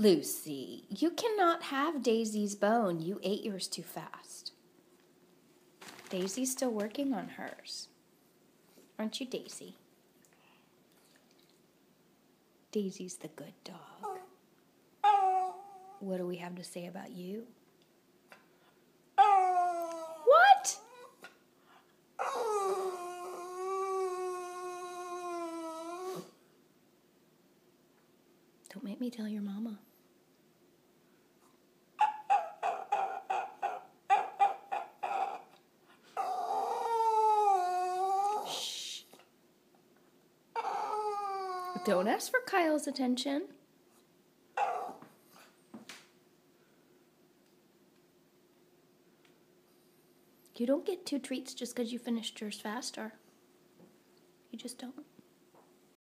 Lucy, you cannot have Daisy's bone. You ate yours too fast. Daisy's still working on hers. Aren't you, Daisy? Daisy's the good dog. What do we have to say about you? What? Don't make me tell your mama. Don't ask for Kyle's attention. You don't get two treats just because you finished yours faster. You just don't.